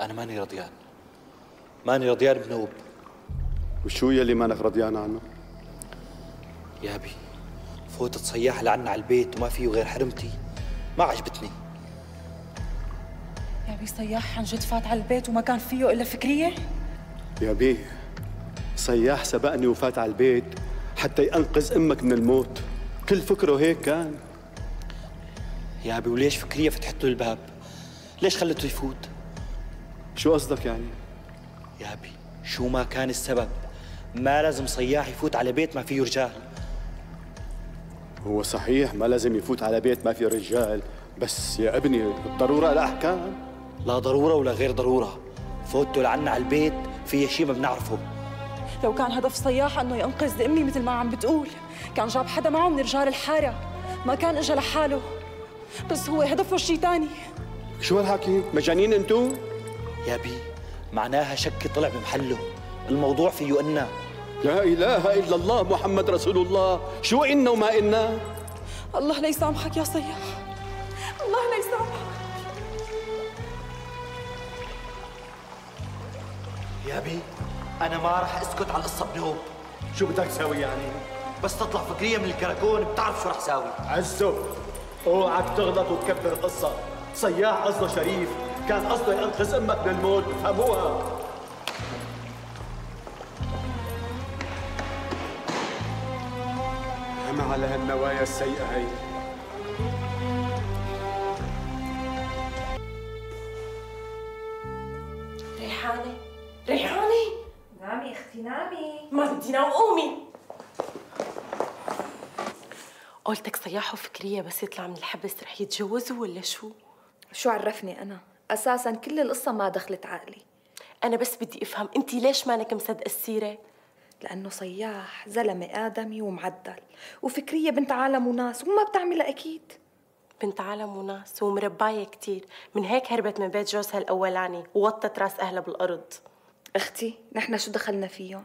أنا ماني رضيان. ماني رضيان بنوب وشو يلي مانك رضيان عنه؟ يا أبي فوتت صياح لعنا على البيت وما فيه غير حرمتي. ما عجبتني. يا بي صياح عن جد فات على البيت وما كان فيه إلا فكرية؟ يا بيه صياح سبقني وفات على البيت حتى ينقذ أمك من الموت. كل فكره هيك كان. يا أبي وليش فكرية فتحت له الباب؟ ليش خلته يفوت؟ شو قصدك يعني؟ يا أبي شو ما كان السبب. ما لازم صياح يفوت على بيت ما فيه رجال. هو صحيح ما لازم يفوت على بيت ما فيه رجال بس يا ابني الضرورة الأحكام لا ضرورة ولا غير ضرورة. فوتوا لعنا على البيت في شيء ما بنعرفه. لو كان هدف صياح إنه ينقذ أمي مثل ما عم بتقول كان جاب حدا معه من رجال الحارة. ما كان اجى لحاله. بس هو هدفه شيء ثاني شو هالحكي؟ مجانين أنتو؟ يا بي معناها شك طلع بمحله. الموضوع فيه أنه لا إله إلا الله محمد رسول الله. شو إنا وما إنا؟ الله لا يسامحك يا صياح. الله لا يسامحك يا بي أنا ما راح أسكت على القصة بنوب شو بدك تساوي يعني؟ بس تطلع فكرية من الكراكون بتعرف شو رح ساوي عزو أوعك تغلط وتكبر القصة. صياح قصده شريف. كان قصده ينقذ أمك من الموت فهموها. هم على هالنوايا السيئة هي. ريحانة ريحانة. نامي أختي نامي. ما بدي نام قومي. قولتك صياح وفكرية بس يطلع من الحبس رح يتجوزوا ولا شو؟ شو عرفني أنا؟ أساسا كل القصة ما دخلت عقلي. أنا بس بدي أفهم أنت ليش مانك مصدقة السيرة؟ لأنه صياح زلمة آدمي ومعدل وفكرية بنت عالم وناس وما بتعملها أكيد. بنت عالم وناس ومرباية كتير. من هيك هربت من بيت جوزها الأولاني ووطت راس أهلها بالأرض. أختي نحن شو دخلنا فيهم؟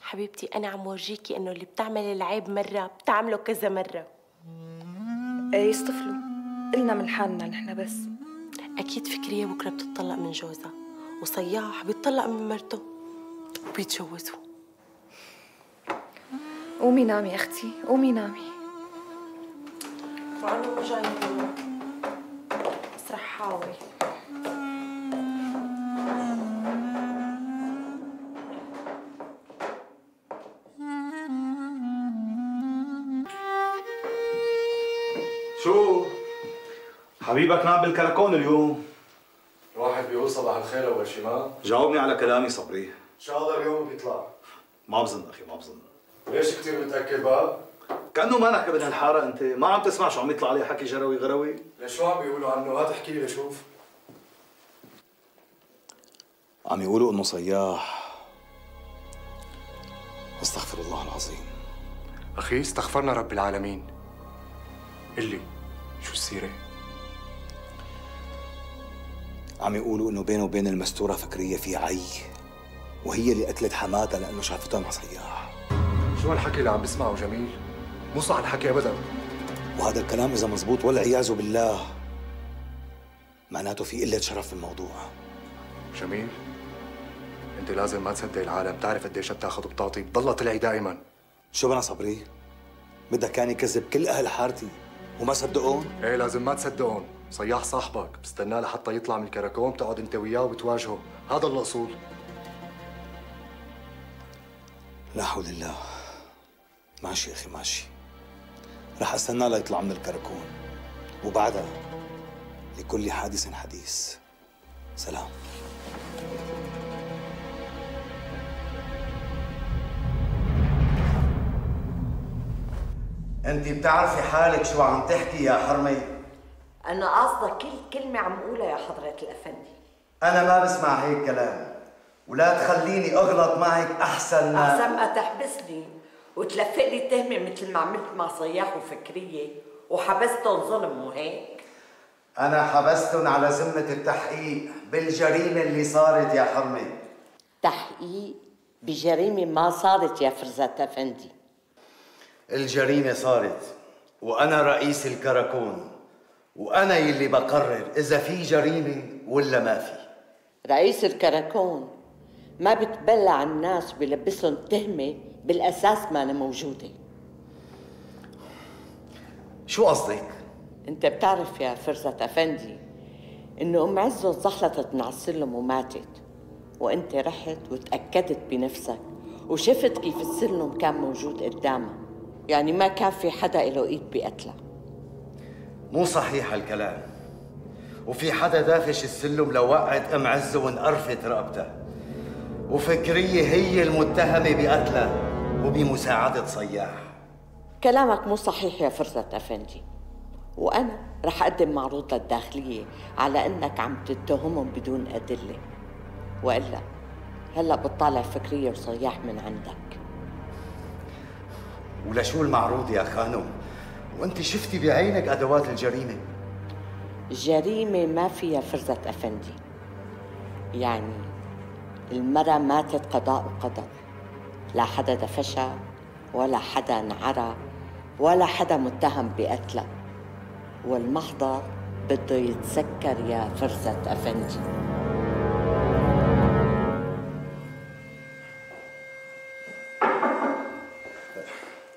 حبيبتي أنا عم ورجيكي إنه اللي بتعمل العيب مرة بتعمله كذا مرة. إيه يصطفلوا قلنا من حالنا نحن بس. أكيد فكرية بكرة بتطلق من جوزها وصياح بيطلق من مرته وبيتجوزوا. قومي نامي أختي قومي نامي. وأنا جاي بس رح حبيبك نام بالكركون اليوم. الواحد بيقول صباح الخير أول شيء ما؟ جاوبني على كلامي صبري. إن شاء الله اليوم بيطلع. ما بظن أخي ما بظن. ليش كثير متأكد بقى؟ كأنه ما نحكي بهالحاره أنت ما عم تسمع شو عم يطلع عليه حكي جروي غروي؟ ليش شو عم بيقولوا عنه؟ هات احكي لي لشوف. عم يقولوا إنه صياح. أستغفر الله العظيم. أخي استغفرنا رب العالمين. قل لي شو السيرة؟ عم يقولوا إنه بينه وبين المستورة فكرية في عي وهي اللي قتلت حماتها لأنه شافتها مع صياح. شو هالحكي اللي عم بسمعه جميل؟ مو صح الحكي ابدا. وهذا الكلام إذا مزبوط والعياذ بالله. معناته في قلة شرف في الموضوع. جميل. أنت لازم ما تصدق العالم تعرف قديش بتاخذ وبتعطي. بتضلها تلعي دائما. شو بنا صبري؟ بدك كان يكذب كل أهل حارتي وما صدقون؟ إيه لازم ما تصدقهم صياح صاحبك بستناه لحتى يطلع من الكراكون بتقعد انت وياه وبتواجهه هذا الأصول. لا حول الله. ماشي أخي ماشي. رح استنى ليطلع من الكركون وبعدها لكل حادث حديث. سلام. أنت بتعرفي حالك شو عم تحكي يا حرمي أنا قاصدة كل كلمة عم قولها يا حضرة الأفندي. أنا ما بسمع هيك كلام. ولا تخليني أغلط معك أحسن ما أحسن ما تحبسني. وتلفق لي تهمة مثل ما عملت مع صياح وفكرية. وحبستهم ظلم وهيك. أنا حبستن على ذمة التحقيق بالجريمة اللي صارت يا حرمي تحقيق بجريمة ما صارت يا فرزات أفندي. الجريمة صارت وأنا رئيس الكراكون. وأنا يلي بقرر إذا في جريمة ولا ما في. رئيس الكراكون ما بتبلع الناس بلبسهم تهمة بالأساس ما أنا موجودة. شو قصدك؟ أنت بتعرف يا فرزة أفندي إنه أم عزة زحلطت من على السلم وماتت وأنت رحت وتأكدت بنفسك وشفت كيف السلم كان موجود قدامها. يعني ما كان في حدا له إيد بقتلها. مو صحيح هالكلام وفي حدا دافش السلم لو وقعت أم عزه وانقرفت رقبتها وفكرية هي المتهمة بقتلها وبمساعدة صياح. كلامك مو صحيح يا فرزة أفندي. وأنا رح أقدم معروض للداخلية على أنك عم تتهمهم بدون أدلة. وإلا هلأ بتطالع فكرية وصياح من عندك. ولشو المعروض يا خانم؟ وأنت شفتي بعينك أدوات الجريمة. الجريمة ما فيها فرزة أفندي. يعني المرة ماتت قضاء وقدر. لا حدا دفشها ولا حدا انعرى ولا حدا متهم بقتلها. والمحضر بده يتسكر يا فرزة أفندي.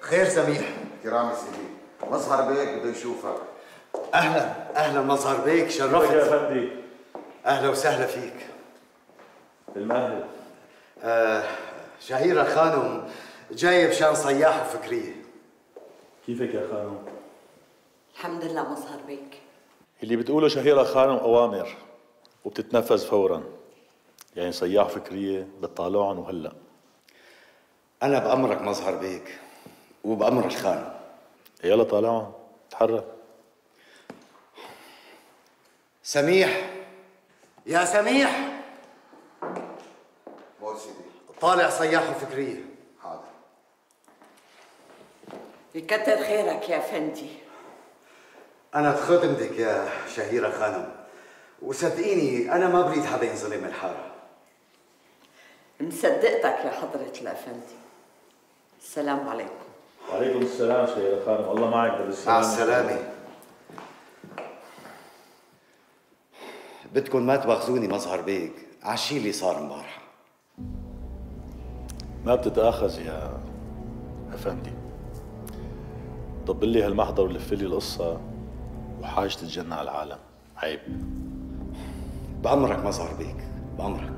خير سميح كرامي سيدي مظهر بيك بده يشوفك. أهلا أهلا مظهر بيك شرفت. يا فندي. أهلا وسهلا فيك. المهل آه شهيرة خانم جاي بشان صياح وفكرية. كيفك يا خانم؟ الحمد لله مظهر بيك. اللي بتقوله شهيرة خانم أوامر وبتتنفذ فورا. يعني صياح فكرية بتطالعهم وهلأ. أنا بأمرك مظهر بيك وبأمر الخانم. يلا طالعهم تحرك سميح. يا سميح. طالع صياح وفكرية حاضر يكتر خيرك يا فندي. أنا خدمتك يا شهيرة خانم. وصدقيني أنا ما بريد حدا ينظلم الحارة. مصدقتك يا حضرة الأفندي السلام عليكم. وعليكم السلام شهيرة خانم الله معك بالسلامة. مع السلامة. بدكم ما تواخذوني مظهر بيك. عالشي اللي صار امبارحة ما بتتآخذ يا أفندي. طب لي هالمحضر ولف لي القصة وحاجة تتجنى على العالم. عيب. بأمرك مظهر بيك. بأمرك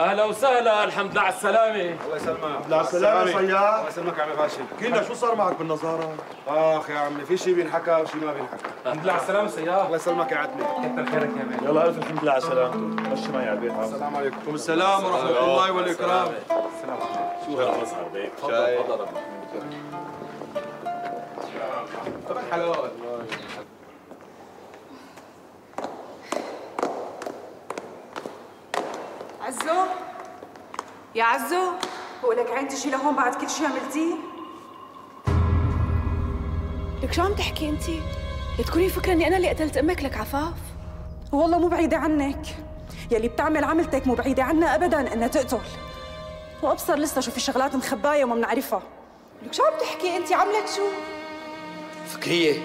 أهلا وسهلا الحمد لله على السلامة. الله يسلمك. الحمد لله على السلامة صياد الله يسلمك يا عمي غاشم كنا شو صار معك بالنظارة؟ أخ يا عمي في شيء بينحكى وشيء ما بينحكى. الحمد لله على السلامة سياد. الله يسلمك يا عتمي كتر خيرك يا مان يلا ألف الحمد لله على سلامته مشي معي على البيت السلام عليكم. السلام ورحمة الله والإكرام. السلام. عليكم. شو هالمظهر؟ بيك تفضل تفضل. حلال. عزو؟ يا عزو بقولك عين تجي لهون بعد كل شيء عملتيه لك شو عم تحكي انت؟ تكوني فكرة إني أنا اللي قتلت أمك لك عفاف والله مو بعيدة عنك. يلي بتعمل عملتك مو بعيدة عنا أبدا إنها تقتل. وأبصر لسه شو في شغلات مخباية وما بنعرفها. لك شو عم تحكي انت؟ عملت شو؟ فكرية.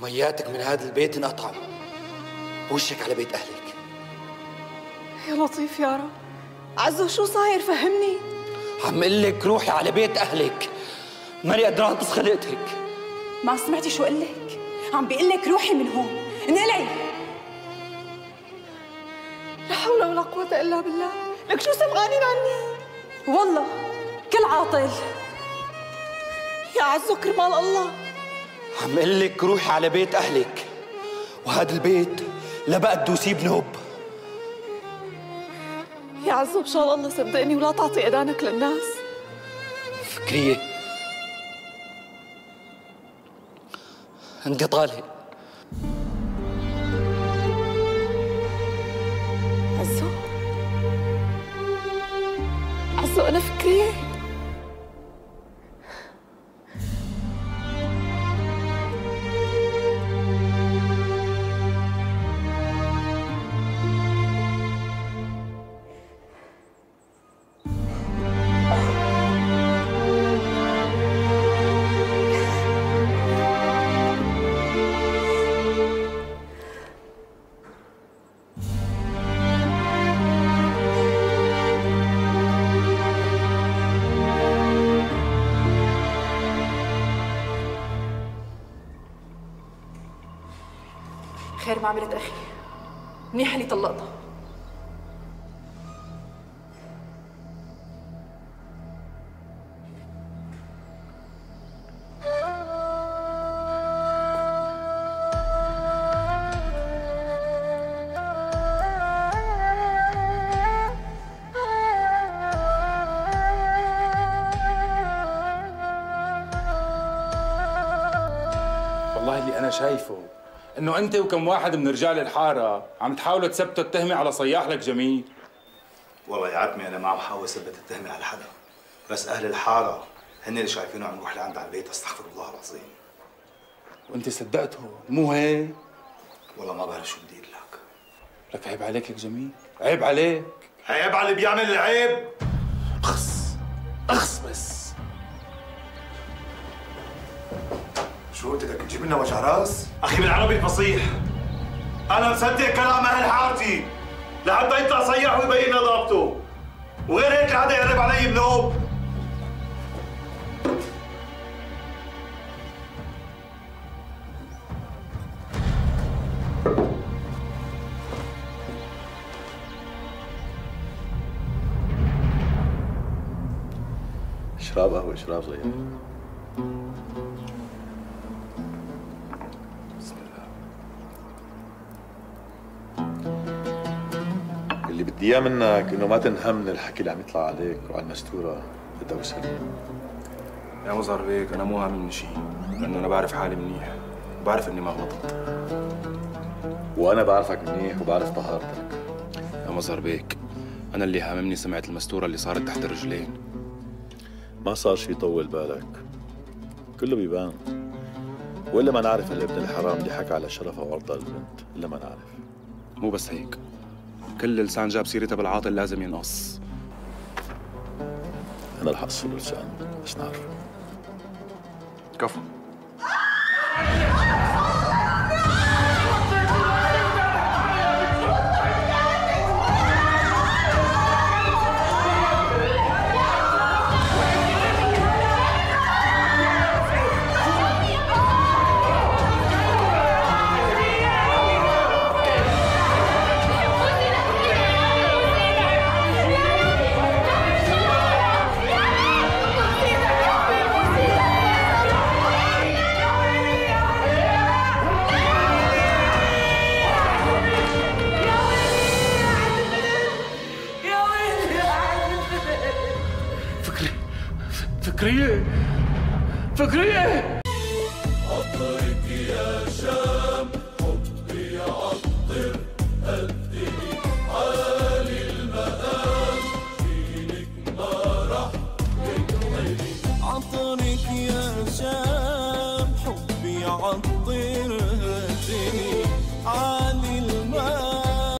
مياتك من هذا البيت انقطعوا وشك على بيت أهلك. يا لطيف يا رب. عزو شو صاير؟ فهمني. عم أقول لك روحي على بيت أهلك. ماني قدران أنقذ خلقتك. ما سمعتي شو قال لك؟ عم بيقول لك روحي من هون. انقلعي. لا حول ولا قوة إلا بالله. لك شو سمعانين عني؟ والله كل عاطل. يا عزو كرمال الله. عم أقول لك روحي على بيت أهلك. وهذا البيت لا بقى تدوسيه بنوب. يا عزو إن شاء الله صدقني ولا تعطي اذانك للناس. فكرية. انت طالع عزو. عزو أنا فكرية. خير ما عملت أخي. منيح اللي طلقتها. والله اللي أنا شايفه إنه أنت وكم واحد من رجال الحارة عم تحاولوا تثبتوا التهمة على صياح لك جميل. والله يا عتمي أنا ما عم حاول أثبت التهمة على حدا. بس أهل الحارة هن اللي شايفينه عم يروح لعند على البيت أستغفر الله العظيم. وأنت صدقته؟ مو هيك؟ والله ما بعرف شو بدي أقول لك. لك عيب عليك يا جميل؟ عيب عليك؟ عيب على اللي بيعمل العيب. أخس أخس. شو بدك تجيب لنا وجع راس؟ أخي بالعربي الفصيح أنا مصدق كلام أهل حارتي. لحتى يطلع صياح ويبين نظافته وغير هيك لحدا يقرب علي بنوب اشرب قهوة اشرب زيك بدي اياه منك إنه ما تنهم من الحكي اللي عم يطلع عليك وعلى المستوره الدوسري يا مظهر بيك أنا مو هاملني شيء لأنه أنا بعرف حالي منيح وبعرف إني ما غلطت. وأنا بعرفك منيح وبعرف طهارتك. يا مظهر بيك أنا اللي هاممني سمعه المستورة اللي صارت تحت الرجلين. ما صار شي طول بالك. كله بيبان. ولا ما نعرف الابن الحرام اللي حكى على شرفها وعرضها البنت إلا ما نعرف. مو بس هيك. كل لسان جاب سيرتها بالعاطل لازم ينقص. أنا رح اصل لسان بس نعرف. كفو. فكرية. فكرية. عطرك يا شام